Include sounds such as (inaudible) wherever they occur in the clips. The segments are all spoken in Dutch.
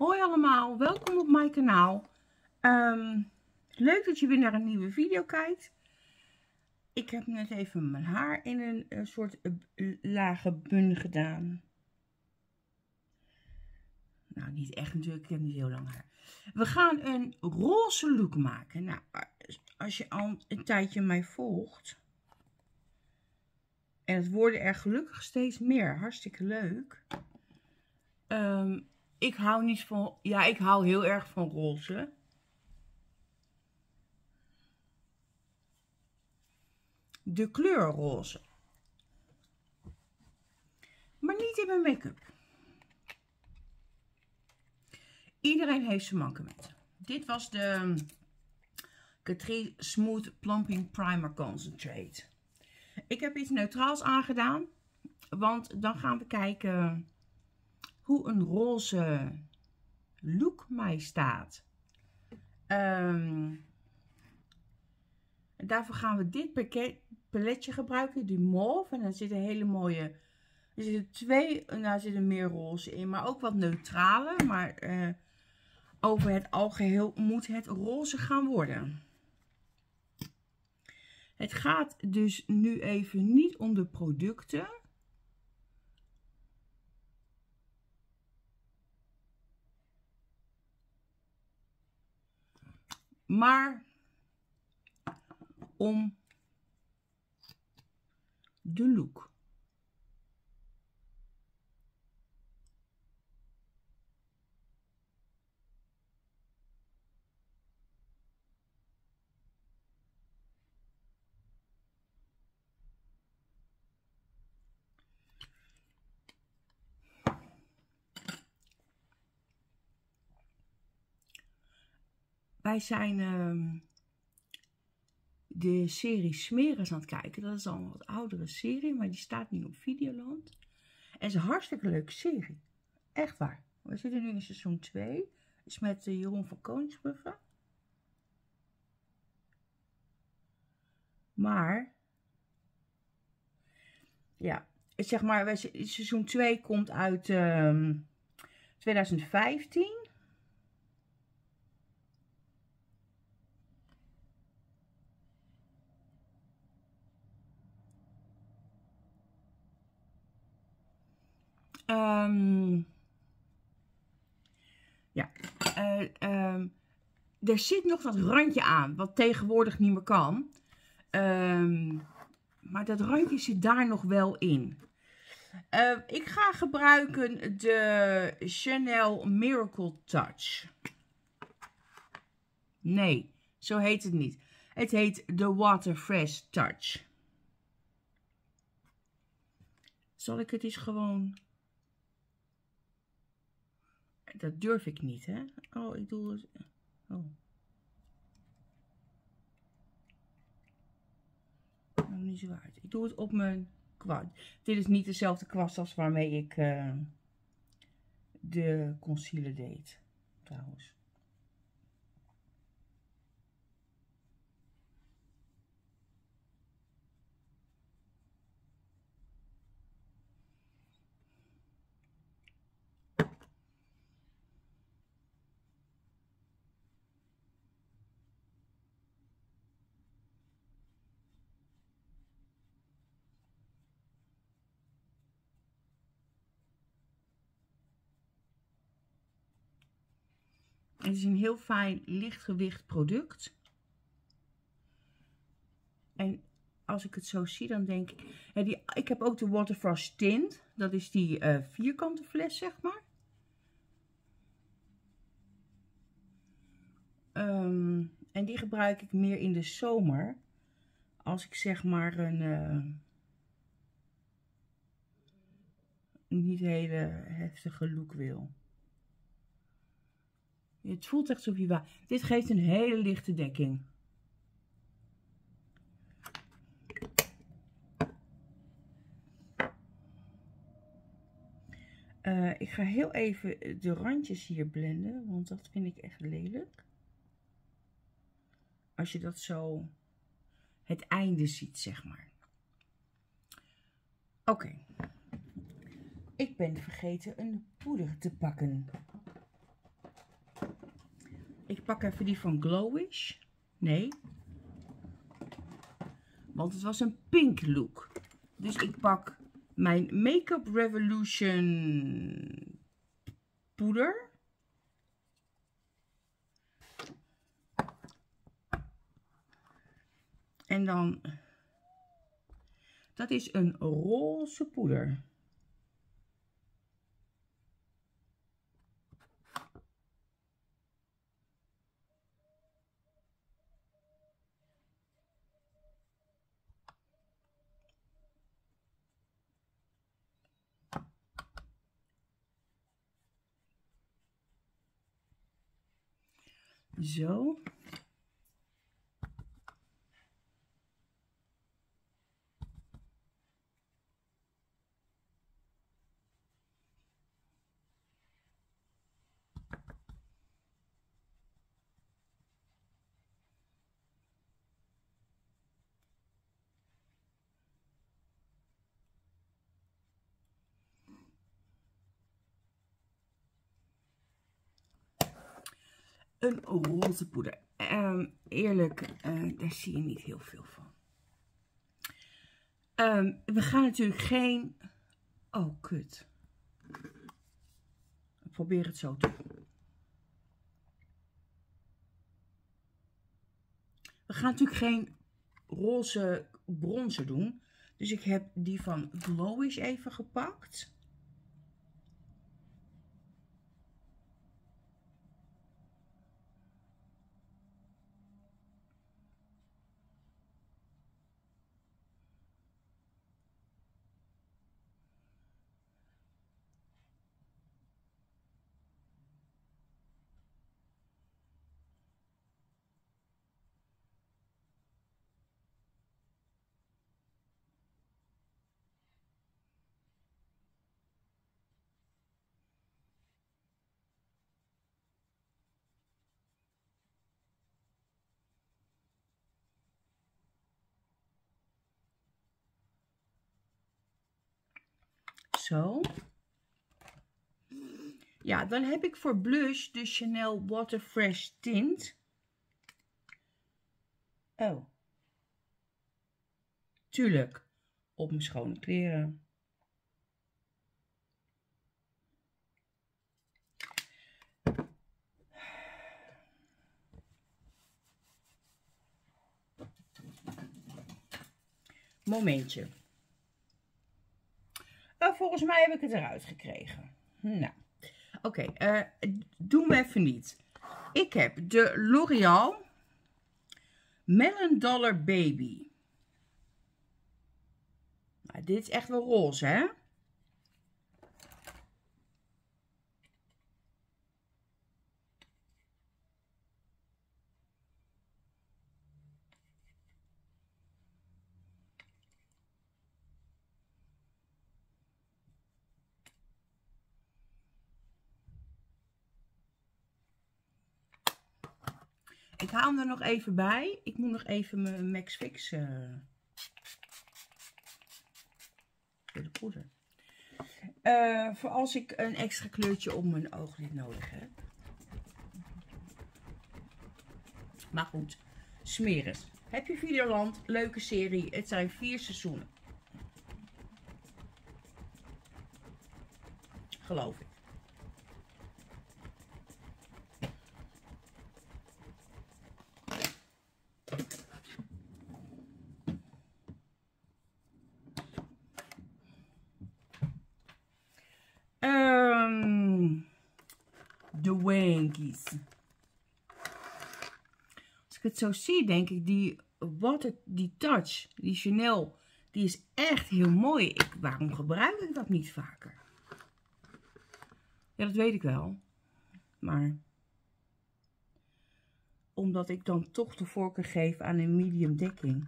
Hoi allemaal, welkom op mijn kanaal. Ehm, leuk dat je weer naar een nieuwe video kijkt. Ik heb net even mijn haar in een, een soort uh, lage bun gedaan. Nou, niet echt natuurlijk, ik heb niet heel lang haar. We gaan een roze look maken. Nou, als je al een tijdje mij volgt. En het worden er gelukkig steeds meer. Hartstikke leuk. Um, ik hou niet van... Ja, ik hou heel erg van roze. De kleur roze. Maar niet in mijn make-up. Iedereen heeft zijn mankementen. Dit was de Catrice Smooth Plumping Primer Concentrate. Ik heb iets neutraals aangedaan. Want dan gaan we kijken hoe een roze look mij staat. Um, daarvoor gaan we dit paletje gebruiken, die mauve. En dan zit een hele mooie, er zitten twee, nou er zitten meer roze in, maar ook wat neutrale. Maar uh, over het algeheel moet het roze gaan worden. Het gaat dus nu even niet om de producten. Maar om de look. Wij zijn uh, de serie Smeres aan het kijken. Dat is al een wat oudere serie, maar die staat nu op Videoland. En is een hartstikke leuke serie. Echt waar. We zitten nu in seizoen 2. is met uh, Jeroen van Koningsbrugge. Maar, ja, zeg maar, seizoen 2 komt uit uh, ehm, 2015. Um, ja, uh, um, er zit nog dat randje aan, wat tegenwoordig niet meer kan. Um, maar dat randje zit daar nog wel in. Uh, ik ga gebruiken de Chanel Miracle Touch. Nee, zo heet het niet. Het heet de Water Fresh Touch. Zal ik het eens gewoon dat durf ik niet, hè? Oh, ik doe het. Oh. Nou, niet zo uit. Ik doe het op mijn kwast. Dit is niet dezelfde kwast als waarmee ik uh, de concealer deed, trouwens. Het is een heel fijn lichtgewicht product. En als ik het zo zie, dan denk ik... Die, ik heb ook de Waterfrost Tint. Dat is die uh, vierkante fles, zeg maar. Um, en die gebruik ik meer in de zomer. Als ik zeg maar een... Uh, niet hele heftige look wil. Het voelt echt alsof je waar. Dit geeft een hele lichte dekking. Uh, ik ga heel even de randjes hier blenden, want dat vind ik echt lelijk. Als je dat zo het einde ziet, zeg maar. Oké. Ik ben vergeten een poeder te pakken. Ik pak even die van Glowish. Nee. Want het was een pink look. Dus ik pak mijn Makeup Revolution poeder. En dan, dat is een roze poeder. Zo. Een roze poeder. Um, eerlijk, uh, daar zie je niet heel veel van. Um, we gaan natuurlijk geen... Oh, kut. Ik probeer het zo te doen. We gaan natuurlijk geen roze bronzer doen. Dus ik heb die van Glowish even gepakt. Zo. Ja, dan heb ik voor blush de Chanel Water Fresh Tint. Oh. Tuurlijk. Op mijn schone kleren. Momentje. Volgens mij heb ik het eruit gekregen. Nou, oké. Okay, uh, doen we even niet. Ik heb de L'Oreal Melon Dollar Baby. Nou, dit is echt wel roze, hè? Ik haal hem er nog even bij. Ik moet nog even mijn Max Fix voor de poeder. Uh, voor als ik een extra kleurtje op mijn ooglid nodig heb. Maar goed, smeren. Heb je Videoland, leuke serie. Het zijn vier seizoenen. Geloof ik. Als ik het zo zie, denk ik, die water, die touch, die Chanel, die is echt heel mooi. Ik, waarom gebruik ik dat niet vaker? Ja, dat weet ik wel. Maar omdat ik dan toch de voorkeur geef aan een medium dekking.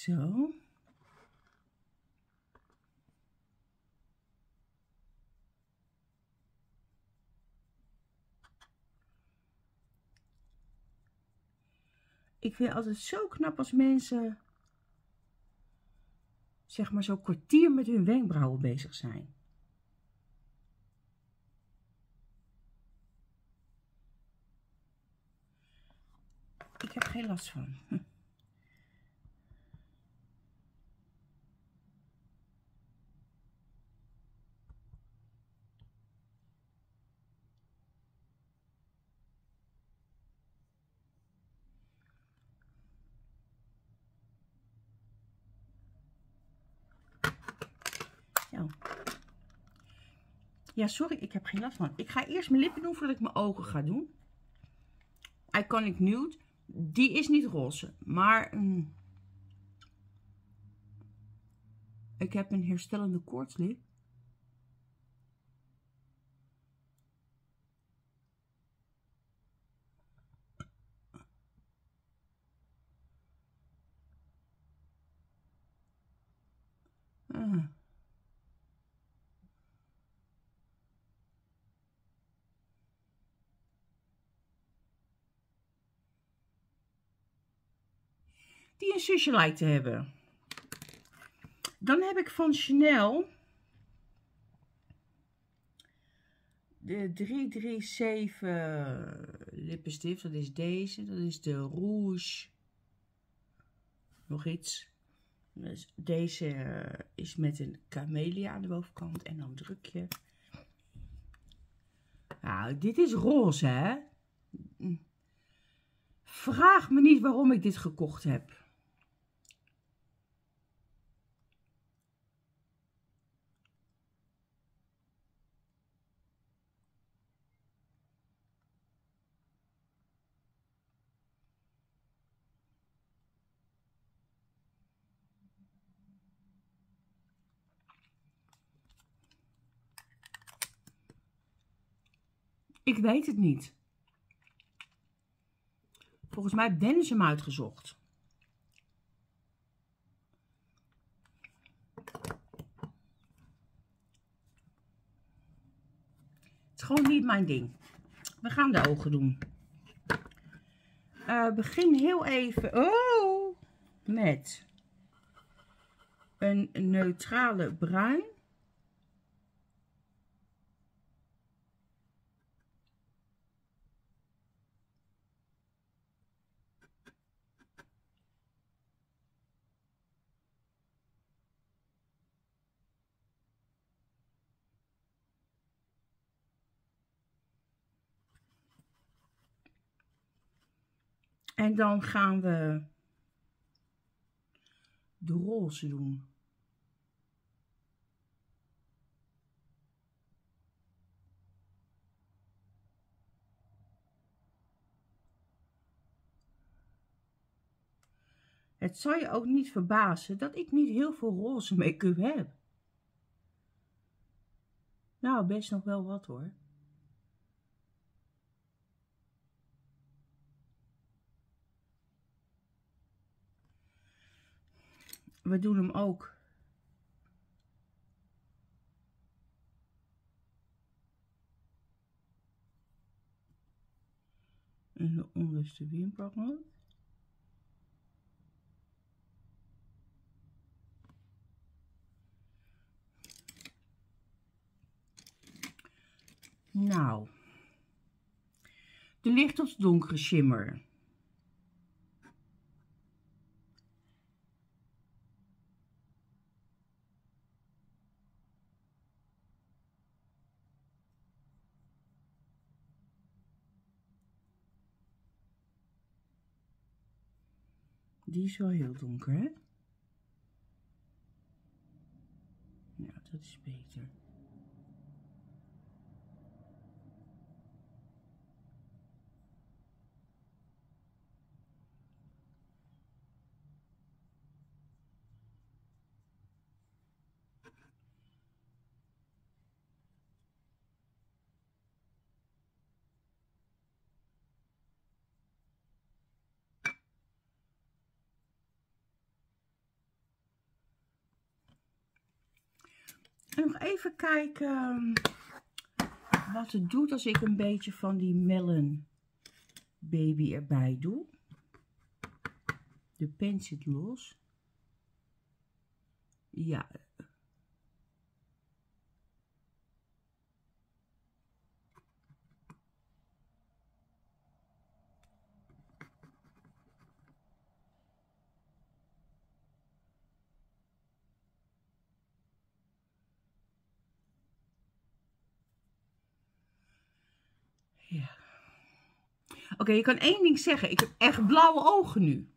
Zo. Ik vind altijd zo knap als mensen, zeg maar zo'n kwartier met hun wenkbrauwen bezig zijn. Ik heb geen last van. Ja, sorry, ik heb geen last van. Ik ga eerst mijn lippen doen voordat ik mijn ogen ga doen. Iconic Nude. Die is niet roze, maar... Mm, ik heb een herstellende koortslip. Ah. die een zusje te hebben. Dan heb ik van Chanel de 337 lippenstift. Dat is deze. Dat is de Rouge. Nog iets. Dus deze eh, is met een camellia aan de bovenkant. En dan druk je. Nou, dit is roze, hè? Vraag me niet waarom ik dit gekocht heb. Ik weet het niet. Volgens mij hebben ze hem uitgezocht. Het is gewoon niet mijn ding. We gaan de ogen doen. Uh, begin heel even oh, met een neutrale bruin. En dan gaan we de roze doen. Het zal je ook niet verbazen dat ik niet heel veel roze make-up heb. Nou, best nog wel wat hoor. We doen hem ook. In de onderste wimper. Nou, de licht of donkere shimmer. Die is wel heel donker, hè? Ja, dat is beter. Nog even kijken wat het doet als ik een beetje van die melon baby erbij doe. De pen zit los. Ja. Oké, je kan één ding zeggen. Ik heb echt blauwe ogen nu.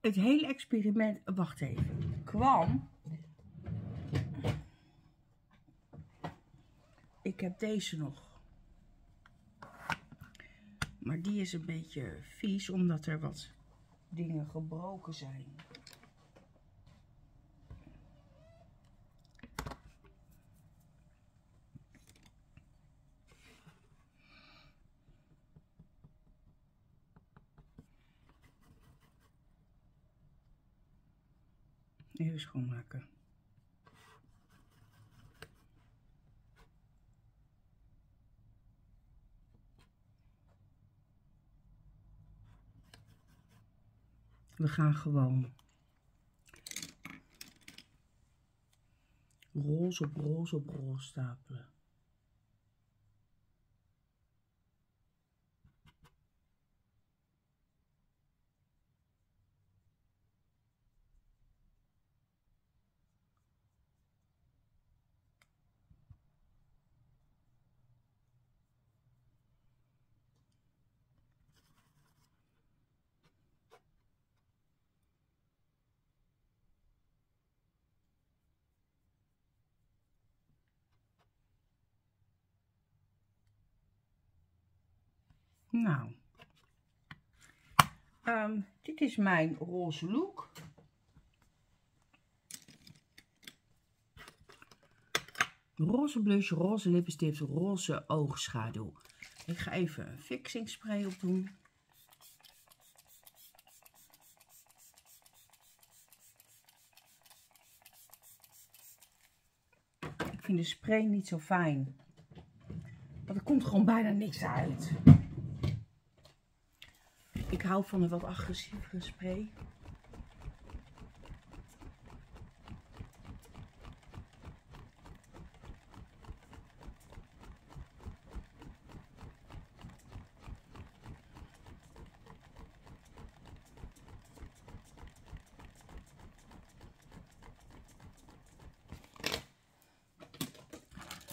Het hele experiment, wacht even, kwam. Ik heb deze nog. Maar die is een beetje vies, omdat er wat dingen gebroken zijn. Even schoonmaken. We gaan gewoon roze op roze op roze stapelen. Nou, um, dit is mijn roze look. Roze blush, roze lippenstift, roze oogschaduw. Ik ga even een fixing spray op doen. Ik vind de spray niet zo fijn. Want er komt gewoon bijna niks uit. Ik hou van een wat agressievere spray.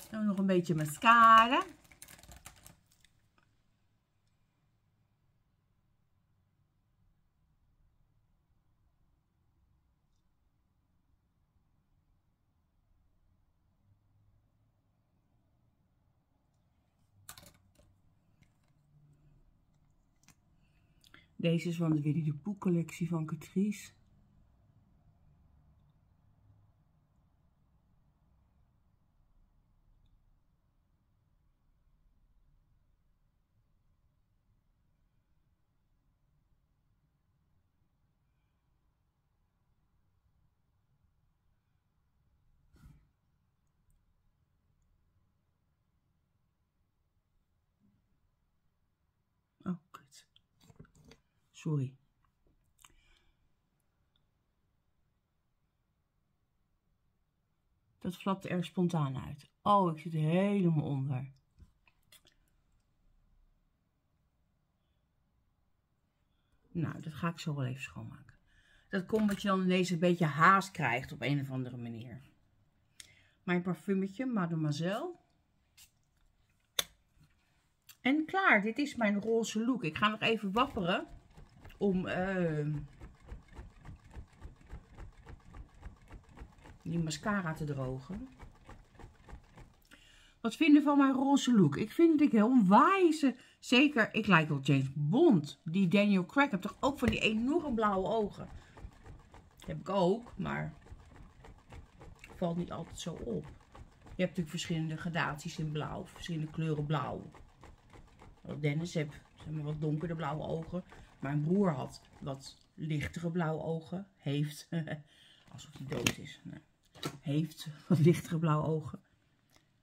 Dan nog een beetje mascara. Deze is van de Willy de Poe collectie van Catrice. Oh, kut. Sorry. Dat flapt er spontaan uit. Oh, ik zit helemaal onder. Nou, dat ga ik zo wel even schoonmaken. Dat komt omdat je dan ineens een beetje haast krijgt op een of andere manier. Mijn parfumetje, Mademoiselle. En klaar, dit is mijn roze look. Ik ga nog even wapperen om uh, die mascara te drogen. Wat vinden van mijn roze look? Ik vind dat ik heel wijze. Zeker, ik lijk wel James Bond. Die Daniel Craig heeft toch ook van die enorme blauwe ogen. heb ik ook, maar valt niet altijd zo op. Je hebt natuurlijk verschillende gradaties in blauw, verschillende kleuren blauw. Dennis heeft zeg maar, wat donkerder blauwe ogen. Mijn broer had wat lichtere blauwe ogen. Heeft, (laughs) alsof hij dood is. Heeft wat lichtere blauwe ogen.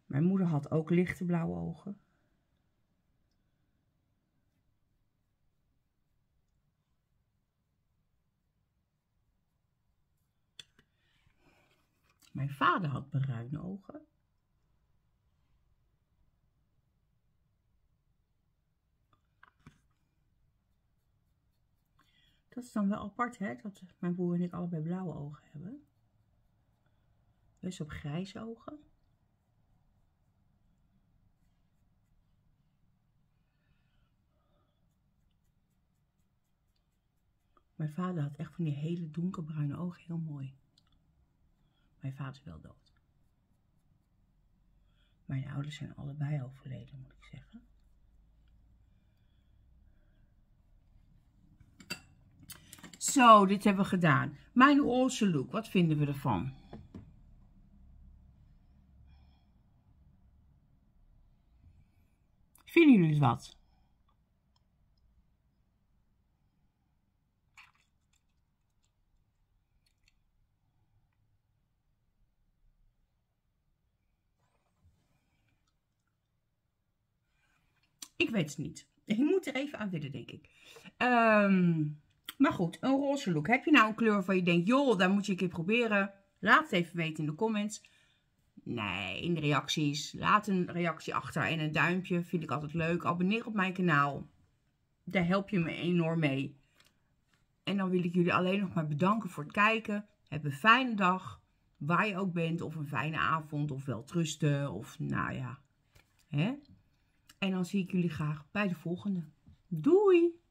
Mijn moeder had ook lichte blauwe ogen. Mijn vader had bruine ogen. Dat is dan wel apart, hè? Dat mijn broer en ik allebei blauwe ogen hebben. Dus op grijze ogen. Mijn vader had echt van die hele donkerbruine ogen, heel mooi. Mijn vader is wel dood. Mijn ouders zijn allebei overleden, moet ik zeggen. Zo, dit hebben we gedaan. Mijn roze look, wat vinden we ervan? Vinden jullie wat? Ik weet het niet. Je moet er even aan willen, denk ik. Um, maar goed, een roze look. Heb je nou een kleur waarvan je denkt, joh, daar moet je een keer proberen? Laat het even weten in de comments. Nee, in de reacties. Laat een reactie achter en een duimpje. Vind ik altijd leuk. Abonneer op mijn kanaal. Daar help je me enorm mee. En dan wil ik jullie alleen nog maar bedanken voor het kijken. Heb een fijne dag. Waar je ook bent. Of een fijne avond. Of wel trusten. Of nou ja. Hè? En dan zie ik jullie graag bij de volgende. Doei!